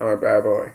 I'm a bad boy.